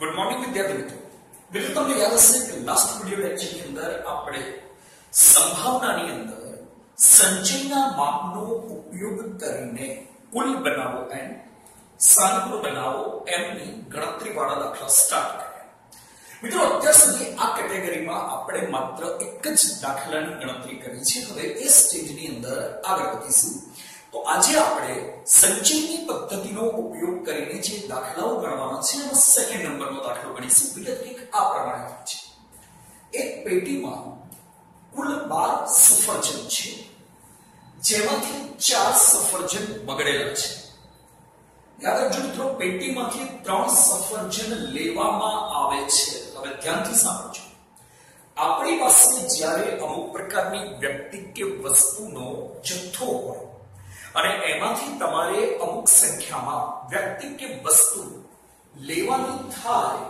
Good morning વિદ્યાર્થી મિત્રો મિત્રો તમને યાદ હશે કે લાસ્ટ વિડિયો લેક્ચરની અંદર આપણે સંભાવનાની અંદર સંચયના માપનો ઉપયોગ કરીને કુલ બનાવો એમ સાનુકૂળ બનાવો એમની ગણતરીવાળા દાખલા સ્ટાર્ટ કર્યા મિત્રો અત્યાર સુધી આ કેટેગરીમાં આપણે માત્ર એક જ દાખલાની ગણતરી કરી છે હવે એ સ્ટેજની અંદર આગળ વધીશું તો આજે આપણે સંચયની પદ્ધતિનો ઉપયોગ કરીને જે દાખલાઓ ગણવાના છે, એમાં સેકન્ડ નંબરનો દાખલો ગણીશું. વિગત કંઈક આ પ્રમાણે છે. એક પેટીમાં કુલ 12 સફરજન છે, જેમાંથી ચાર સફરજન બગડેલા છે. યાદ રાખજો મિત્રો, પેટીમાંથી ત્રણ સફરજન લેવામાં આવે છે. હવે ધ્યાનથી સાંભળજો. આપણી પાસે જ્યારે અમુક પ્રકારની વ્યક્તિ કે વસ્તુનો જથ્થો હોય અને એમાંથી તમારે અમુક સંખ્યામાં વ્યક્તિ કે વસ્તુ લેવાનું થાય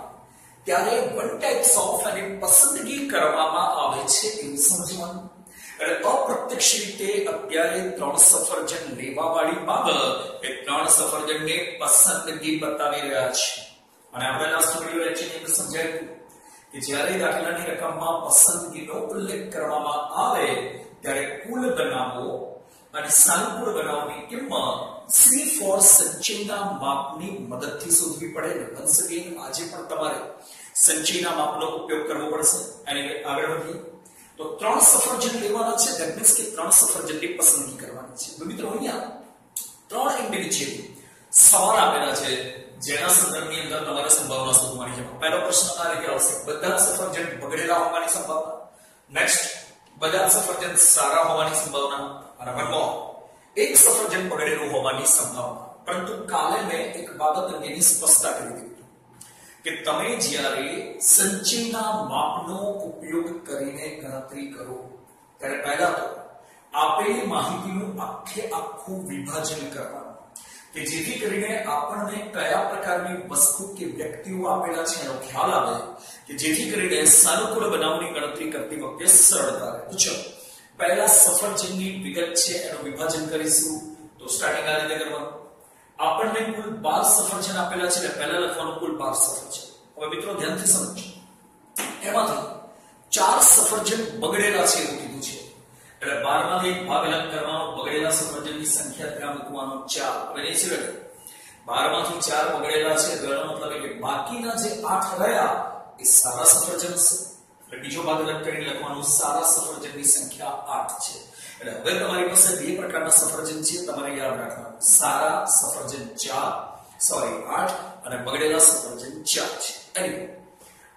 ત્યારે વન ટાઈપ્સ ઓફ અને પસંદગી કરવામાં આવે છે એવું સમજવાનું. એટલે અપ્રત્યક્ષ રીતે અત્યારે ત્રણ સફરજન લેવા વાળી બાબત એ ત્રણ સફરજનને પસંદગી બતાવી રહ્યા છે. અને આપણે લાસ્ટ વિડિયો લેક્ચરની અંદર સમજાયું કે જ્યારે દાખલાની રકમમાં પસંદગીનો ઉલ્લેખ કરવામાં આવે ત્યારે કુલ બનાવો અને સાનુકૂળ બનાવવાની કિંમત સી ફોર સંચયના માપની મદદથી શોધવી પડે ને. વન્સ અગેન આજે પણ તમારે સંચયના માપનો ઉપયોગ કરવો પડશે. અને આગળ વધીએ. તો ત્રણ સફરજન લેવાના છે. ધેટ મીન્સ કે ત્રણ સફરજનની પસંદગી કરવાની છે. મિત્રો અહીંયા ત્રણ ઇન્ડિવિજ્યુઅલ સવાલ આપેલા છે. જેના સંદર્ભની અંદર તમારે સંભાવના શોધવાની છે. પહેલો પ્રશ્ન આ રીતે આવશે. બધા સફરજન બગડેલા હોવાની સંભાવના. નેક્સ્ટ બધા સફરજન સારા હોવાની સંભાવના અને વનમો એક સફરજન બગડેલું હોવાની સંભાવના. પરંતુ કાલે મેં એક બાબત અંગેની સ્પષ્ટતા કરી દીધી. કે તમે જ્યારે સંચયના માપનો ઉપયોગ કરીને ગણતરી કરો, ત્યારે પહેલા તો આપેલી માહિતીનું આખે આખું વિભાજન કરવાનું. કે જેથી કરીને આપણને કયા પ્રકારની વસ્તુ કે વ્યક્તિઓ આપેલા છે એનો ખ્યાલ આવે, કે જેથી કરીને સાનુકૂળ બનાવની ગણતરી કરતી વખતે સરળતા રહે. તો ચલો, પહેલા સફરજનની વિગત છે, એનું વિભાજન કરીશું. તો સ્ટાર્ટિંગ આ રીતે કરવાનું આપણને કુલ 12 સફરજન આપેલા છે, એટલે પહેલા લખવાનું કુલ 12 સફરજન હવે મિત્રો ધ્યાનથી સમજો. એમાંથી ચાર સફરજન બગડેલા છે એટલે 12 માંથી એક ભાગ અલગ કરવાનો, બગડેલા સફરજનની સંખ્યા ત્યાં મૂકવાનો 4 હવે એ છે 12 માંથી 4 બગડેલા છે, તો મતલબ કે બાકીના જે 8 રહ્યા, એ સારા સફરજન છે. એટલે બીજો ભાગ અલગ કરીને લખવાનું, સારા સફરજનની સંખ્યા 8 છે. એટલે હવે તમારી પાસે બે પ્રકારના સફરજન છે, તમારે યાદ રાખવાનું. સારા સફરજન 4 સોરી 8 અને બગડેલા સફરજન 4 છે. એની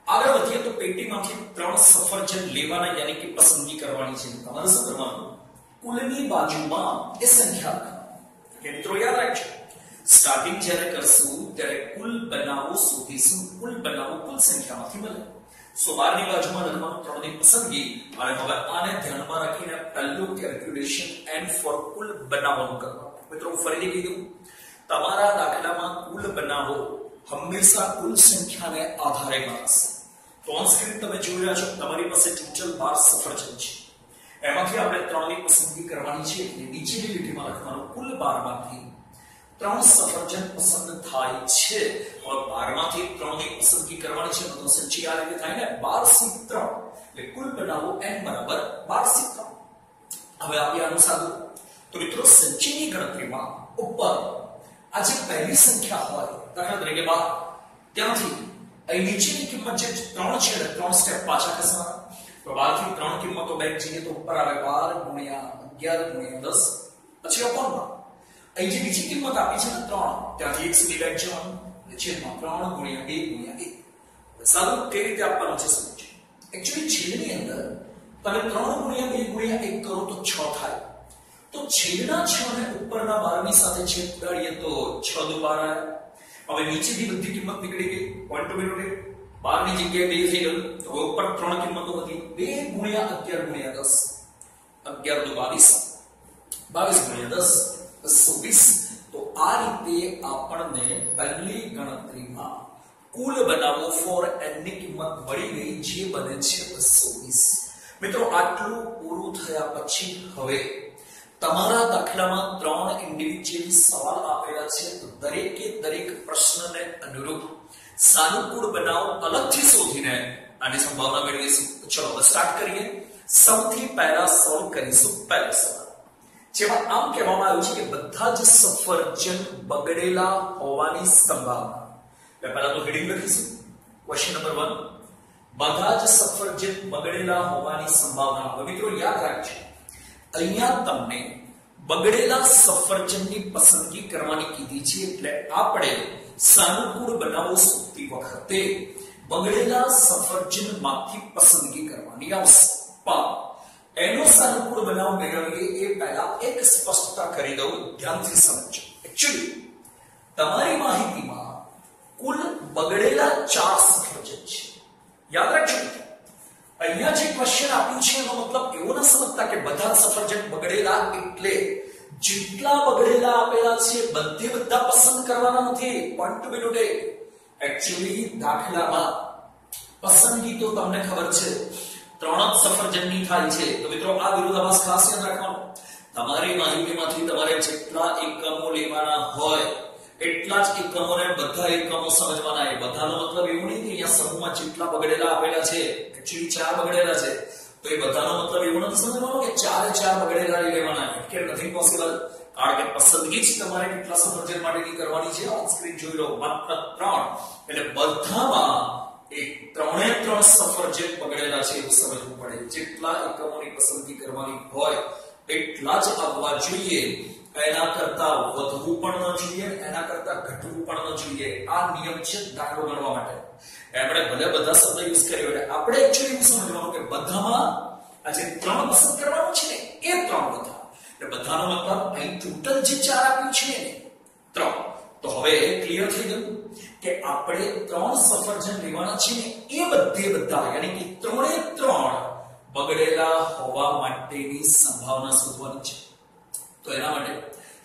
આગળ વધીએ તો પેટીમાંથી ત્રણ સફરજન લેવાના યાની કે પસંદગી કરવાની છે. તમારે શું કરવાનું કુલની બાજુમાં એ સંખ્યા લખવાની મિત્રો યાદ રાખજો. સ્ટાર્ટિંગ જ્યારે કરશું, ત્યારે કુલ બનાવો શોધીશું. કુલ બનાવો કુલ સંખ્યામાંથી મળે. સો બારની બાજુમાં લખવાનું ત્રણની પસંદગી અને હવે આને ધ્યાનમાં રાખીને પહેલું કેલ્ક્યુલેશન એન્ડ ફોર કુલ બનાવવાનું કરવાનું. મિત્રો ફરીથી કીધું તમારા દાખલામાં કુલ બનાવો હંમેશા કુલ સંખ્યાને આધારે ગણાશે. તો ઓન સ્ક્રીન તમે જોઈ રહ્યા છો તમારી પાસે ટોટલ 12 સફરજન છે એમાંથી આપણે ત્રણની પસંદગી કરવાની છે એટલે નીચેની લીટીમાં લખવાનું કુલ 12 માંથી ત્રણ સફરજન પસંદ થાય છે. હવે 12 માંથી ત્રણની પસંદગી કરવાની છે, તો સંચી આ રીતે થાય ને? 12 સી 3 એટલે કુલ બનાવો n બરાબર 12 સી 3 હવે આપણે આનું તો મિત્રો, સંચયની ગણતરીમાં ઉપર આ જે પહેલી સંખ્યા હોય, દાખલા તરીકે 12 ત્યાંથી નીચેની કિંમત જે 3 છે એટલે 3 સ્ટેપ પાછા ખસવાના તો 12 થી 3 કિંમતો બેક જઈએ તો ઉપર આવે 12 ગુણ્યા 11 ગુણ્યા 10 પછી અપોનમાં અહીં જે બીજી કિંમત આપી છે ને 3 ત્યાંથી 1 સુધી બેક જવાનું એટલે છેદમાં 3 ગુણ્યા 2 ગુણ્યા 1 સારું કેવી રીતે આપવાનું છે સમજો એક્ચ્યુઅલી છેદની અંદર તમે 3 ગુણ્યા 2 ગુણ્યા 1 કરો તો 6 થાય તો છેદના 6 ને ઉપરના 12 ની સાથે છેદ ઉડાડીએ તો 6 દુ 12 હવે નીચેની બધી કિંમત નીકળી ગઈ. પોઈન્ટ ટુ મિનિટ 12 ની જગ્યાએ બે થઈ ગયું. તો ઉપર ત્રણ કિંમતો હતી. બે ગુણ્યા 11 ગુણ્યા દસ. અગિયાર દો બાવીસ. બાવીસ ગુણ્યા દસ, બસો વીસ. તો આ રીતે આપણને પહેલી ગણતરીમાં કુલ બનાવો ફોર એનની કિંમત મળી ગઈ, જે બને છે 220 મિત્રો, આટલું પૂરું થયા પછી હવે તમારા દાખલામાં ત્રણ ઇન્ડિવિજ્યુઅલ સવાલ આપેલા છે. દરેકે દરેક અનુરૂપ સાનુકૂળ બનાવ અલગથી શોધીને આની સંભાવના મેળવીશું ચલો સ્ટાર્ટ કરીએ સૌથી પહેલા સોલ્વ કરીશું પહેલો સવાલ જેમાં આમ કહેવામાં આવ્યું છે કે બધા જ સફરજન બગડેલા હોવાની સંભાવના એટલે પહેલા તો હેડિંગ લખીશું ક્વેશ્ચન નંબર 1 બધા જ સફરજન બગડેલા હોવાની સંભાવના હવે મિત્રો યાદ રાખજો અહીંયા તમને બગડેલા સફરજનની પસંદગી કરવાની કીધી છે એટલે આપણે સાનુકૂળ બનાવો શોધતી વખતે બગડેલા સફરજનમાંથી પસંદગી કરવાની આવશે પણ એનો સાનુકૂળ બનાવ મેળવીએ એ પહેલા એક સ્પષ્ટતા કરી દઉં ધ્યાનથી સમજો એકચ્યુઅલી તમારી માહિતીમાં કુલ બગડેલા ચાર સફરજન છે યાદ રાખજો અહીંયા જે ક્વેશ્ચન આપ્યું છે એનો મતલબ એવો ન સમજતા કે બધા સફરજન બગડેલા એટલે જેટલા બગડેલા આપેલા છે, બધે બધા પસંદ કરવાના નથી. પોઈન્ટ ટુ બી એકચ્યુઅલી દાખલામાં પસંદગી તો તમને ખબર છે. ત્રણ જ સફરજનની થાય છે. તો મિત્રો, આ વિરોધાભાસ ખાસ યાદ રાખવાનો. તમારી માહિતીમાંથી તમારે જેટલા એકમો લેવાના હોય, એટલા જ એકમોને બધા એકમો સમજવાના. એ બધાનો મતલબ એવું નહીં કે અહીંયા સમૂહમાં જેટલા બગડેલા આપેલા છે એકચ્યુઅલી ચાર બગડેલા છે. તો એ બધાનો મતલબ એવો નથી સમજવાનો કે ચારે ચાર લઈ લેવાના. કે નથી પોસિબલ કારણ કે પસંદગી જ તમારે કેટલા સફરજન માટેની કરવાની છે. ઓન સ્ક્રીન જોઈ લો, માત્ર ત્રણ. એટલે બધામાં એક ત્રણે ત્રણ સફરજન બગડેલા છે એવું સમજવું પડે. જેટલા એકમોની પસંદગી કરવાની હોય, એટલા જ આવવા જોઈએ. એના કરતા વધવું પણ ન જોઈએ, એના કરતા ઘટવું પણ ન જોઈએ. આ નિયમ છે દાખલો ગણવા માટે. એમણે ભલે બધા શબ્દ યુઝ કર્યો એટલે આપણે એકચ્યુઅલી સમજવાનું કે બધામાં આ જે ત્રણ પસંદ કરવાનું છે ને, એ ત્રણ બધા. એટલે બધાનો મતલબ અહીં ટોટલ જે ચાર આપ્યું છે ને, ત્રણ. તો હવે ક્લિયર થઈ ગયું કે આપણે ત્રણ સફરજન લેવાના છે ને, એ બધે બધા, યાની કે ત્રણે ત્રણ બગડેલા હોવા માટેની સંભાવના શોધવાની છે. તો એના માટે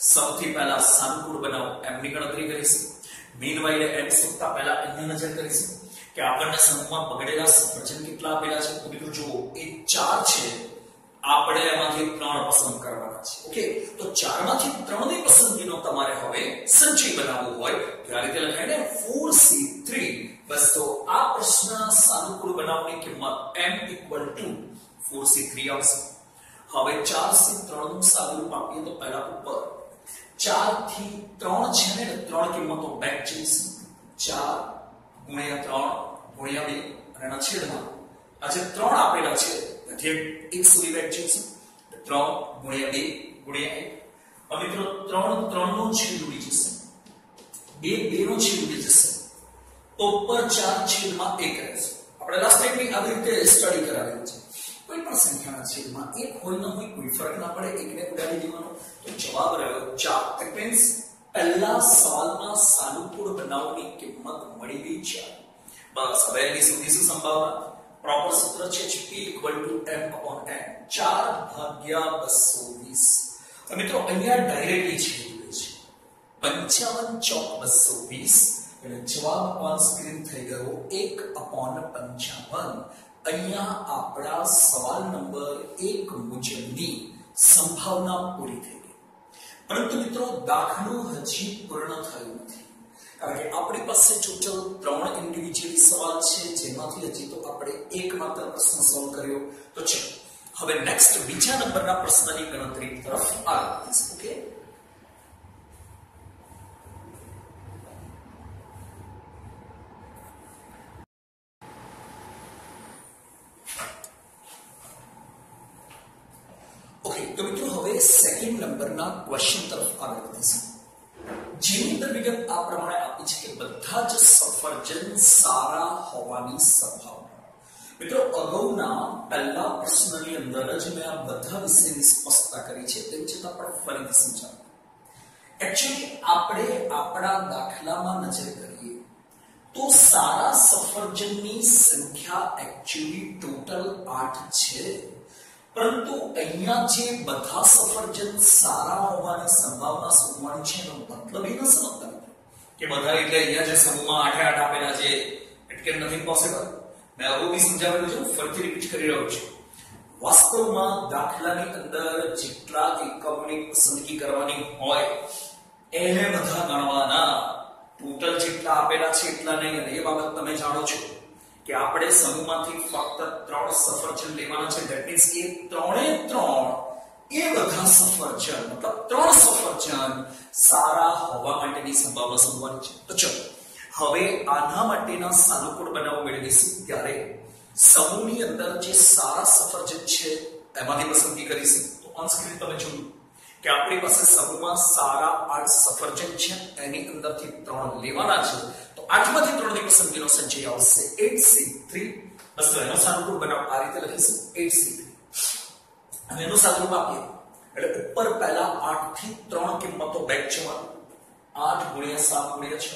સૌથી પહેલા સાનુકૂળ બનાવો એમની ગણતરી કરીશું. મીનવાઇલ એમ શોધતા પહેલા અહીંયા નજર કરીશું કે આપણને સમૂહમાં બગડેલા સફરજન કેટલા આપેલા છે. મિત્રો જુઓ, એ ચાર છે. આપણે એમાંથી ત્રણ પસંદ કરવાના છે. ઓકે? તો ચારમાંથી ત્રણની પસંદગીનો તમારે હવે સંચય બનાવવો હોય. તો આ રીતે લખાય ને 4c3 બસ તો આ પ્રશ્ન સાનુકૂળ બનાવની કિંમત m 4c3 આવશે. હવે 4 થી 3 નું સાદુરૂપ આપીએ તો પહેલા ઉપર. 4 થી 3 છે ને ત્રણ કિંમતો. બેક જઈશું 4 ગુણ્યા 3 ગુણ્યા 2 અને એના છેદમાં ત્રણ 3 આપેલા છે. તેથી એક સુધી બેક જઈશું 3 ગુણ્યા 2 ગુણ્યા 1 હવે મિત્રો 3 3 નો છેદ ઉડી જશે. 2 2 નો છેદ ઉડી જશે. તો ઉપર 4 છેદમાં 1 રહેશે આપણે લાસ્ટ ટાઈમ આવી રીતે સ્ટડી કરાવેલું છે. કોઈ પણ સંખ્યાના છેદમાં એક હોય ન હોય, કોઈ ફરક ના પડે, એકને ઉડાડી દેવાનો. તો જવાબ રહ્યો ચાર. ધેટ મીન્સ પહેલા સવાલમાં સાનુકૂળ બનાવની કિંમત મળી ગઈ છે. બસ, હવે એની સુધી શું સંભાવના? પ્રોપર સૂત્ર છે p m n. 4 ભાગ્યા 220 મિત્રો, અહીંયા ડાયરેક્ટલી છે. એટલે જવાબ ઓન સ્ક્રીન થઈ ગયો એક અપોન પંચાવન. અહીંયા આપણા સવાલ નંબર એક મુજબની સંભાવના પૂરી થઈ ગઈ. પરંતુ મિત્રો, દાખલો હજી પૂર્ણ થયો નથી. કારણ કે આપણી પાસે ટોટલ ત્રણ ઇન્ડિવિજ્યુઅલ સવાલ છે, જેમાંથી હજી તો આપણે એક માત્ર પ્રશ્ન સોલ્વ કર્યો. તો ચલો, હવે નેક્સ્ટ બીજા નંબરના પ્રશ્નની ગણતરી તરફ આગળ ઓકે તો મિત્રો હવે સેકન્ડ નંબરના ક્વેશ્ચન તરફ આગળ વધીશું જેની વિગત આ પ્રમાણે આપી છે કે બધા જ સફરજન સારા હોવાની સંભાવના. મિત્રો, અગાઉના પહેલા પ્રશ્નની અંદર જ મેં આ બધા વિશેની સ્પષ્ટતા કરી છે. તેમ છતાં પણ ફરીથી સમજાવું. એકચ્યુઅલી આપણે આપણા દાખલામાં નજર કરીએ તો સારા સફરજનની સંખ્યા એકચ્યુઅલી ટોટલ આઠ છે. પરંતુ અહીંયા જે બધા સફરજન સારા હોવાની સંભાવના શોધવાની છે એનો મતલબ એ ન સમજતા કે બધા એટલે અહીંયા જે સમૂહમાં આઠે આઠ આપેલા છે ઇટ નથિંગ પોસિબલ મેં અગાઉ બી સમજાવેલું છે ફરીથી રિપીટ કરી રહ્યો છું. વાસ્તવમાં દાખલાની અંદર જેટલા એકમોની પસંદગી કરવાની હોય, એને બધા ગણવાના. ટોટલ જેટલા આપેલા છે, એટલા નહીં. અને એ બાબત તમે જાણો છો. કે આપણે સમૂહમાંથી ફક્ત ત્રણ સફરજન લેવાના છે. ધેટ મીન્સ એ ત્રણે ત્રણ એ બધા સફરજન, મતલબ ત્રણ સફરજન સારા હોવા માટેની સંભાવના સંભવન છે. તો ચલો, હવે આના માટેના સાનુકૂળ બનાવો મેળવીશું ત્યારે સમૂહની અંદર જે સારા સફરજન છે, એમાંથી પસંદગી કરીશું. તો ઓન સ્ક્રીન તમે જોયું. કે આપણી પાસે સમૂહમાં સારા આઠ સફરજન છે, એની અંદરથી ત્રણ લેવાના છે, તો આઠમાંથી ત્રણની પસંદગીનો સંચય આવશે. 8C3 બસ તો એનો સાનુકૂળ બનાવ આ રીતે લખીશું. 8C3 અને એનું સાનુકૂળ આપીએ. એટલે ઉપર પહેલા આઠથી ત્રણ કિંમતો બેક જવાનું. આઠ ગુણ્યા સાત ગુણ્યા છ.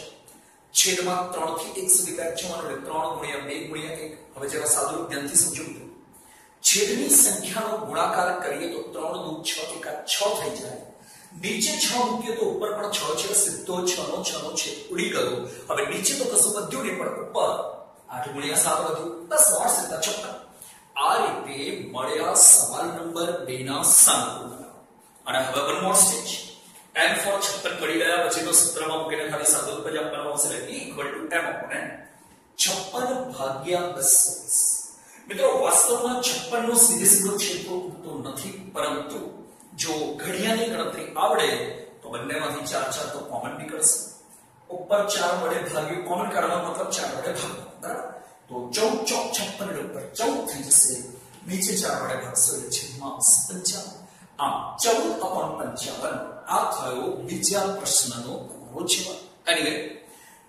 છેદમાં ત્રણથી એક સુધી બેક જવાનું એટલે ત્રણ ગુણ્યા બે ગુણ્યા એક. હવે જરા સાદુરૂપ ધ્યાનથી સમજો છેદની સંખ્યાનો ગુણાકાર કરીએ તો 3 દુ 6 એકા 6 થઈ જાય. નીચે 6 મૂકીએ તો ઉપર પણ 6 છે, સીધો 6 નો 6 નો છે, ઉડી ગયો. હવે નીચે તો કશું વધ્યું નહીં, પણ ઉપર 8 ગુણ્યા 7 વધ્યું બસ વાર સીધા 56 આ રીતે મળ્યા સવાલ નંબર 2 ના સાનુકૂળ અને હવે one more stage n four 56 મળી ગયા પછીનો સૂત્રમાં મૂકીને ખાલી સાદો જ આપવાનો આવશે એટલે ટુ m upon n 56 ભાગ્યા 220 મિત્રો વાસ્તવમાં 56 નો સીધે સીધો છેદો ઉગતો નથી પરંતુ જો ઘડિયાની ગણતરી આવડે તો બંનેમાંથી ચાર ચાર તો કોમન નીકળશે ઉપર ચાર વડે ભાગ્યું કોમન કાઢવાનો મતલબ ચાર વડે ભાગવું બરાબર તો ચૌદ ચોક છપ્પન ઉપર ચૌદ થઈ જશે નીચે ચાર વડે ભાગશો એટલે છેદમાં આવશે પંચાવન આમ ચૌદ અપોન પંચાવન આ થયો બીજા પ્રશ્નનો તમારો જવાબ એનીવે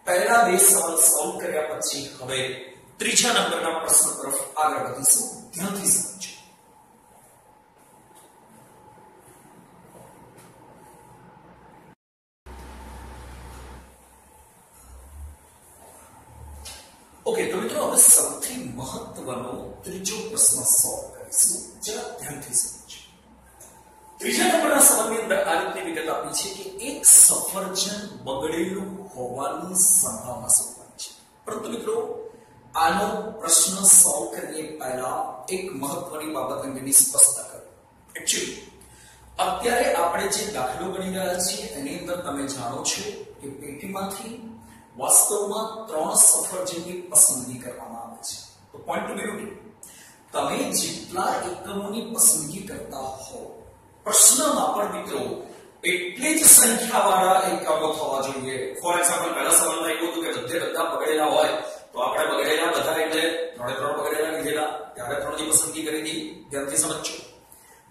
પહેલા બે સવાલ સોલ્વ કર્યા પછી હવે ત્રીજા નંબરના પ્રશ્ન તરફ આગળ વધીશું ધ્યાનથી સમજો ઓકે તો મિત્રો હવે સૌથી મહત્વનો ત્રીજો પ્રશ્ન સોલ્વ કરીશું જરા ધ્યાનથી સમજો ત્રીજા નંબરના સવાલની અંદર આ રીતની વિગત આપી છે કે એક સફરજન બગડેલું હોવાની સંભાવના શોધવાની છે પરંતુ મિત્રો આનો પ્રશ્ન સોલ્વ કરીએ પહેલા એક મહત્વની બાબત અંગેની સ્પષ્ટતા કરો એકચ્યુઅલી અત્યારે આપણે જે દાખલો ગણી રહ્યા છીએ, એની અંદર તમે જાણો છો કે પેટીમાંથી વાસ્તવમાં ત્રણ સફરજનની પસંદગી કરવામાં આવે છે. તો પોઈન્ટ ટુ તમે જેટલા એકમોની પસંદગી કરતા હો પ્રશ્નમાં પણ મિત્રો, એટલી જ સંખ્યાવાળા એકમો થવા જોઈએ. ફોર એક્ઝામ્પલ પહેલા સવાલમાં એવું હતું કે બધે બધા પકડેલા હોય તો આપણે બગડેલા બધા એટલે ત્રણે ત્રણ બગડેલા લીધેલા ત્યારે ત્રણની પસંદગી કરી હતી ધ્યાનથી સમજજો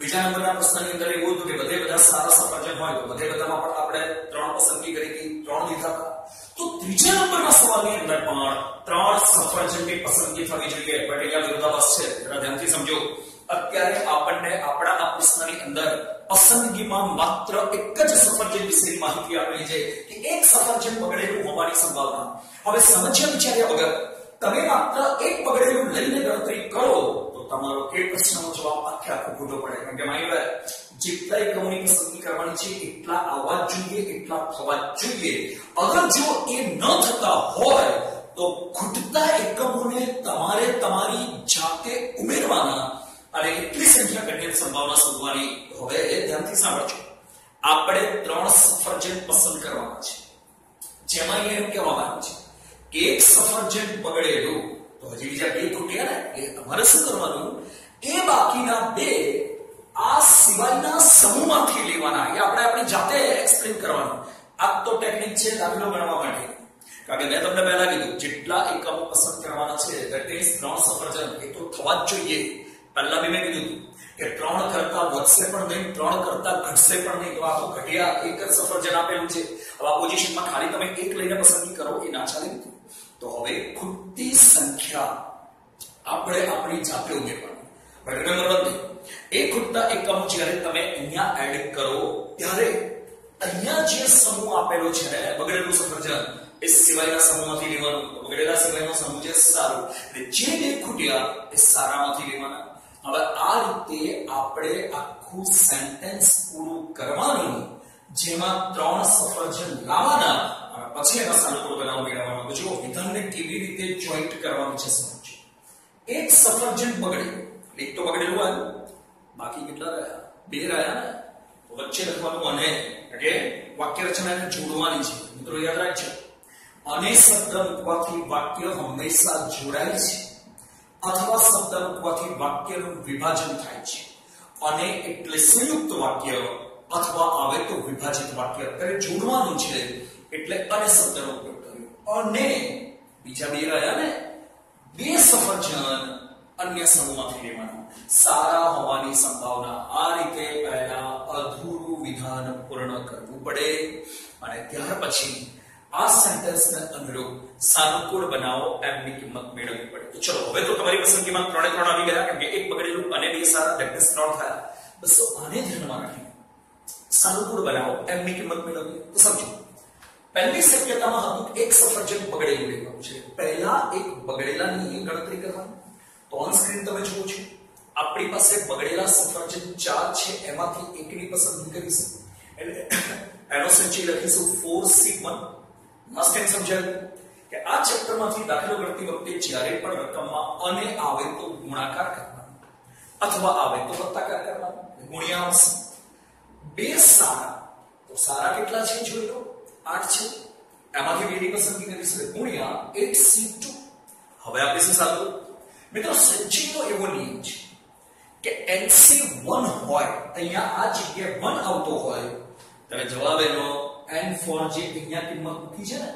બીજા નંબરના પ્રશ્નની અંદર એવું હતું કે બધે બધા સારા સફરજન હોય તો બધે બધામાં પણ આપણે ત્રણ પસંદગી કરી હતી ત્રણ લીધા હતા તો ત્રીજા નંબરના સવાલની અંદર પણ ત્રણ સફરજનની પસંદગી થવી જોઈએ બટ અહીંયા વિરોધાભાસ છે જરા ધ્યાનથી સમજો અત્યારે આપણને આપણા આ પ્રશ્નની અંદર પસંદગીમાં માત્ર એક જ સફરજન વિશેની માહિતી આપેલી છે કે એક સફરજન બગડેલું હોવાની સંભાવના. હવે સમજ્યા વિચાર્યા વગર તમે માત્ર એક બગડેલું લઈને ગણતરી કરો તો તમારો એ પ્રશ્નનો જવાબ આખે આખો ખોટો પડે. કારણ કે માની લો જેટલા એકમોની પસંદગી કરવાની છે, એટલા આવવા જ જોઈએ, એટલા થવા જ જોઈએ. અગર જો એ ન થતા હોય, તો ખૂટતા એકમોને તમારે તમારી જાતે ઉમેરવાના અને કેટલી સંખ્યા કરવાની સંભાવના શોધવાની હવે ધ્યાનથી સાંભળજો. આપણે ત્રણ સફરજન પસંદ કરવાના છે. જેમાં એમ કહેવામાં આવ્યું છે કે એક સફરજન બગડેલું, તો હજી બીજા બે તૂટ્યા ને, એ તમારે શું કરવાનું? એ બાકીના બે આ સિવાયના સમૂહમાંથી લેવાના. એ આપણે આપણી જાતે એક્સપ્લેન કરવાનું. આ તો ટેકનિક છે દાખલો ગણવા માટે. કારણ કે મેં તમને પહેલા કીધું, જેટલા એકમો પસંદ કરવાના છે દેટ ઇઝ ત્રણ સફરજન, એ તો થવા જ જોઈએ. પહેલા બી મેં કીધું કે ત્રણ કરતા વધશે પણ નહીં, ત્રણ કરતા ઘટશે પણ નહીં. તો તો ઘટિયા એક જ સફરજન આપેલું છે. હવે આ પોઝિશનમાં ખાલી તમે એક લઈને પસંદગી કરો, એ ના ચાલે. તો હવે ખૂટતી સંખ્યા આપણે આપણી જાતે ઉમેરવાની. બટ રિમેમ્બર વન થિંગ એ ખૂટતા એકમ જ્યારે તમે અહીંયા એડ કરો, ત્યારે અહીંયા જે સમૂહ આપેલો છે ને, બગડેલું સફરજન, એ સિવાયના સમૂહમાંથી લેવાનું. બગડેલા સિવાયનો સમૂહ છે સારું. અને જે બે ખૂટ્યા, એ સારામાંથી લેવાના. હવે આ રીતે આપણે આખું સેન્ટેન્સ પૂરું કરવાનું, જેમાં ત્રણ સફરજન લાવવાના, અને પછી એના સાનુકૂળ બનાવ મેળવવાનો. જો વિધાનને કેવી રીતે જોઈન્ટ કરવાનું છે સમજો. એક સફરજન બગડ્યું એક તો બગડેલું આવ્યું બાકી કેટલા રહ્યા? બે રહ્યા ને? વચ્ચે લખવાનું અને, એટલે વાક્ય રચનાને જોડવાની છે. મિત્રો યાદ રાખજો. અને શબ્દ મૂકવાથી વાક્ય હંમેશા જોડાય છે. અથવા શબ્દ રૂપવાથી વાક્યનું વિભાજન થાય છે. અને એટલે સંયુક્ત વાક્ય અથવા આવે તો વિભાજિત વાક્ય અત્યારે જોડવાનું છે, એટલે અને શબ્દનો ઉપયોગ કર્યો. અને બીજા બે રહ્યા ને? બે સફરજન અન્ય સમૂહમાંથી લેવાનું સારા હોવાની સંભાવના આ રીતે પહેલા અધૂરું વિધાન પૂર્ણ કરવું પડે. અને ત્યાર પછી આ સેન્ટેન્સને અનુરૂપ સાનુકૂળ બનાવો એમની કિંમત મેળવવી પડે. ચલો, હવે તો તમારી પસંદગીમાં ત્રણે ત્રણ આવી ગયા, કેમ કે એક બગડેલું અને બે સારા that means ત્રણ થયા. બસ આને ધ્યાનમાં રાખીને સાનુકૂળ બનાવો, એમની કિંમત મેળવવી. તો સમજો, પહેલી શક્યતામાં હતું એક સફરજન બગડેલું લેવાનું છે. પહેલા એક બગડેલાની ગણતરી કરવાની. તો ઓન સ્ક્રીન તમે જુઓ છો, આપણી પાસે બગડેલા સફરજન ચાર છે, એમાંથી એકની પસંદગી કરીશું. એટલે એનો સંચય લખીશું 4c1 મસ્ત એમ સમજાયું? કે આ ચેપ્ટરમાંથી દાખલો ગણતી વખતે જ્યારે પણ રકમમાં અને આવે તો ગુણાકાર કરવાનો, અથવા આવે તો વત્તાકાર કરવાનો, ગુણ્યાંશ, બે સારા, તો સારા કેટલા છે જોઈ લો? આઠ છે. એમાંથી બેની પસંદગી કરીશું ગુણ્યા 8c2 હવે આપણે શું સારું મિત્રો સંચયનો એવો નિયમ છે કે એનસી વન હોય, અહીંયા આ જગ્યાએ વન આવતો હોય, તમે જવાબ એનો n4 જે અહીંયા કિંમત મૂકી છે ને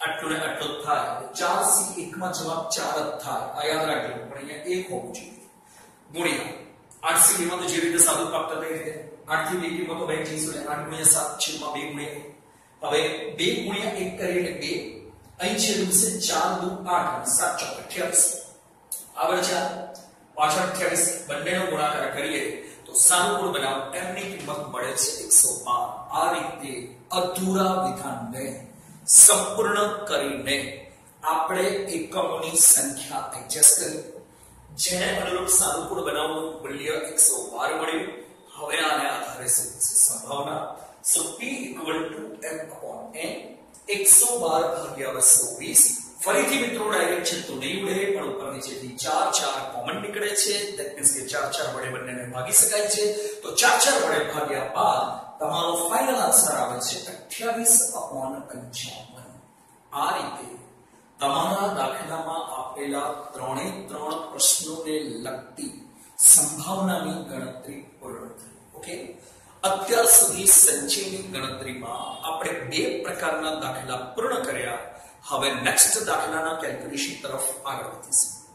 આટલું ને આટલું થાય 4c 1 માં જવાબ 4 જ થાય આ યાદ રાખજો પણ અહીંયા 1 હોવું જોઈએ ગુણ્યા 8c માં તો જે રીતે સાબિત પ્રાપ્ત થઈ રીતે 8 થી 2 કિંમતો બેંક જઈશું ને 8 ગુણ્યા 7 છે માં 2 ગુણ્યા હવે 2 ગુણ્યા 1 કરીએ એટલે 2 અહીં છે રૂપસે 4 દુ 8 7 ચોક 28 આગળ છે પાછળ 28 બંનેનો ગુણાકાર કરીએ સાનુકૂળ બનાવ એમની કિંમત મળે છે 112 આ રીતે અધૂરા વિધાનને સંપૂર્ણ કરીને આપણે એકમોની સંખ્યા એડજસ્ટ કરી. જેને અનુરૂપ સાનુકૂળ બનાવવાનું મૂલ્ય 112 મળ્યું. હવે આને આધારે સંભાવના. સો p m n 112 ભાગ્યા 220 ફરીથી મિત્રો ડાયરેક્શન તો નહીં ઉડે પણ ઉપર નીચેથી ચાર ચાર કોમન નીકળે છે. ધેટ મીન્સ કે ચાર ચાર વડે બંનેને ભાગી શકાય છે. તો ચાર ચાર વડે ભાગ્યા બાદ તમારો ફાઇનલ આન્સર આવે છે 28 અપોન 55 આ રીતે તમારા દાખલામાં આપેલા ત્રણે ત્રણ પ્રશ્નોને લગતી સંભાવનાની ગણતરી પૂર્ણ થઈ. ઓકે? અત્યાર સુધી સંચયની ગણતરીમાં આપણે બે પ્રકારના દાખલા પૂર્ણ કર્યા. હવે નેક્સ્ટ દાખલાના કેલ્ક્યુલેશન તરફ આગળ વધીશું.